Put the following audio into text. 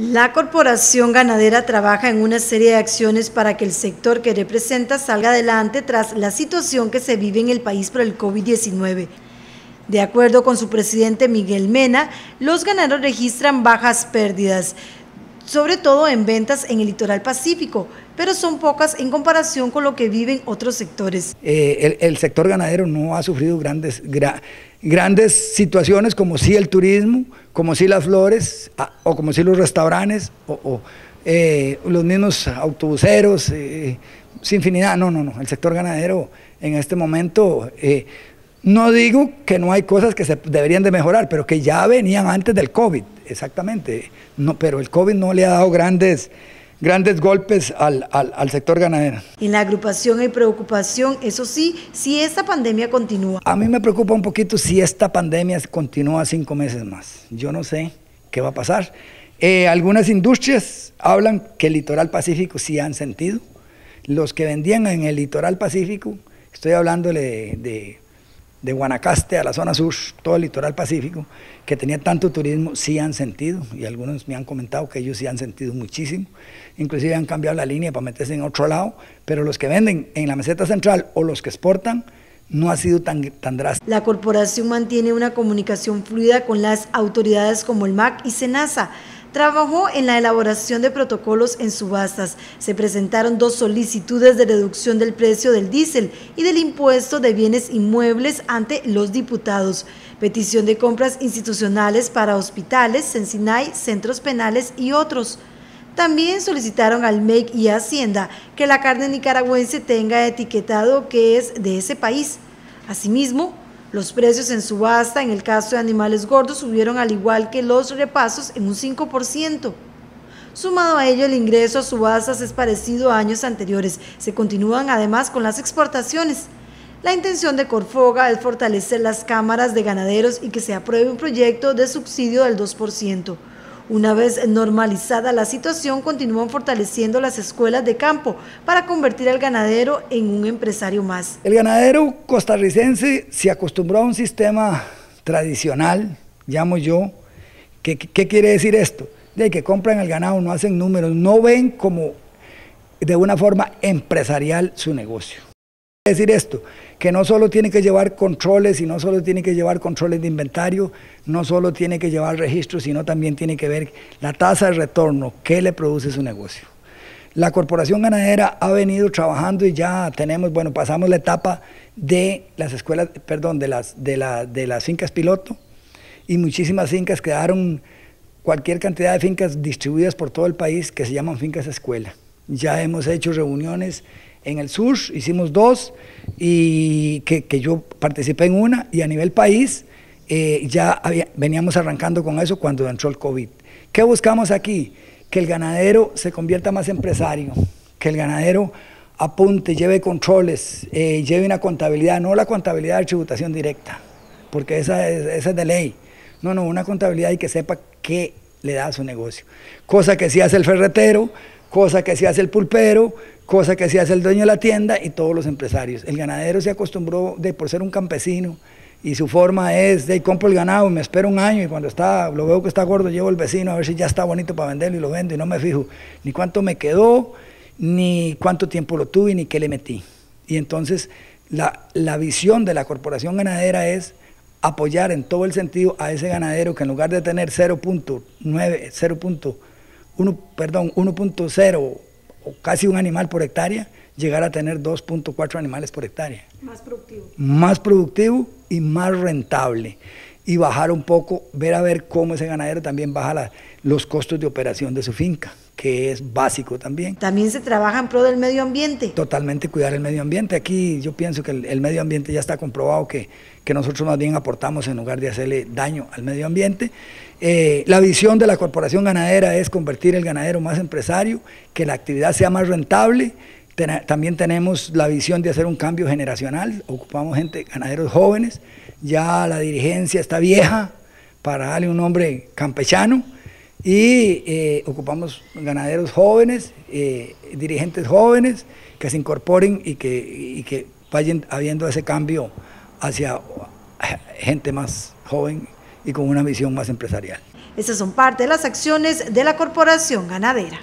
La Corporación Ganadera trabaja en una serie de acciones para que el sector que representa salga adelante tras la situación que se vive en el país por el COVID-19. De acuerdo con su presidente Miguel Mena, los ganaderos registran bajas pérdidas, sobre todo en ventas en el litoral pacífico, pero son pocas en comparación con lo que viven otros sectores. Eh, el, sector ganadero no ha sufrido grandes, grandes situaciones como si el turismo, como si las flores, ah, o como si los restaurantes, o, eh, los mismos autobuseros, eh, sin infinidad. No, no, no. El sector ganadero en este momento, no digo que no hay cosas que se deberían de mejorar, pero que ya venían antes del COVID, exactamente. No, pero el COVID no le ha dado grandes grandes golpes al, sector ganadero. En la agrupación hay preocupación, eso sí, si esta pandemia continúa. A mí me preocupa un poquito si esta pandemia continúa cinco meses más. Yo no sé qué va a pasar. Eh, algunas industrias hablan que el litoral pacífico sí han sentido. Los que vendían en el litoral pacífico, estoy hablándole de de Guanacaste a la zona sur, todo el litoral pacífico, que tenía tanto turismo, sí han sentido, y algunos me han comentado que ellos sí han sentido muchísimo, inclusive han cambiado la línea para meterse en otro lado, pero los que venden en la meseta central o los que exportan, no ha sido tan, tan drástico. La corporación mantiene una comunicación fluida con las autoridades como el MAC y SENASA, Trabajó en la elaboración de protocolos en subastas. Se presentaron dos solicitudes de reducción del precio del diésel y del impuesto de bienes inmuebles ante los diputados. Petición de compras institucionales para hospitales, Sensinay, centros penales y otros. También solicitaron al MEC y Hacienda que la carne nicaragüense tenga etiquetado que es de ese país. Asimismo, los precios en subasta en el caso de animales gordos subieron al igual que los repasos en un 5%. Sumado a ello, el ingreso a subastas es parecido a años anteriores. Se continúan además con las exportaciones. La intención de Corfoga es fortalecer las cámaras de ganaderos y que se apruebe un proyecto de subsidio del 2%. Una vez normalizada la situación, continúan fortaleciendo las escuelas de campo para convertir al ganadero en un empresario más. El ganadero costarricense se acostumbró a un sistema tradicional, llamo yo. ¿Qué, quiere decir esto? De que compran el ganado, no hacen números, no ven como de una forma empresarial su negocio decir esto, que no solo tiene que llevar controles y no solo tiene que llevar controles de inventario, no solo tiene que llevar registros, sino también tiene que ver la tasa de retorno que le produce su negocio. La corporación ganadera ha venido trabajando y ya tenemos, bueno, pasamos la etapa de las escuelas, perdón, de las, de, la, de las fincas piloto y muchísimas fincas quedaron, cualquier cantidad de fincas distribuidas por todo el país que se llaman fincas escuela. Ya hemos hecho reuniones en el sur, hicimos dos, y que, yo participé en una, y a nivel país eh, ya veníamos arrancando con eso cuando entró el COVID. ¿Qué buscamos aquí? Que el ganadero se convierta más empresario, que el ganadero apunte, lleve controles, eh, lleve una contabilidad, no la contabilidad de tributación directa, porque esa es, esa es de ley. No, no, una contabilidad y que sepa qué le da a su negocio. Cosa que sí hace el ferretero, cosa que sí hace el pulpero, cosa que se hace el dueño de la tienda y todos los empresarios. El ganadero se acostumbró de por ser un campesino y su forma es de compro el ganado, me espero un año y cuando está, lo veo que está gordo, llevo al vecino a ver si ya está bonito para venderlo y lo vendo y no me fijo ni cuánto me quedó, ni cuánto tiempo lo tuve, ni qué le metí. Y entonces la, la visión de la corporación ganadera es apoyar en todo el sentido a ese ganadero que en lugar de tener 0.9, 0.1, perdón, 1.0 o casi un animal por hectárea, llegar a tener 2.4 animales por hectárea. Más productivo. Más productivo y más rentable. Y bajar un poco, ver a ver cómo ese ganadero también baja los costos de operación de su finca, que es básico también. También se trabaja en pro del medio ambiente. Totalmente cuidar el medio ambiente. Aquí yo pienso que el, medio ambiente ya está comprobado que, que nosotros más bien aportamos en lugar de hacerle daño al medio ambiente. Eh, la visión de la corporación ganadera es convertir el ganadero más empresario, que la actividad sea más rentable. también tenemos la visión de hacer un cambio generacional, ocupamos gente, ganaderos jóvenes, ya la dirigencia está vieja para darle un nombre campechano y eh, ocupamos ganaderos jóvenes, eh, dirigentes jóvenes que se incorporen y que, y que vayan habiendo ese cambio hacia gente más joven y con una visión más empresarial. Estas son parte de las acciones de la Corporación Ganadera.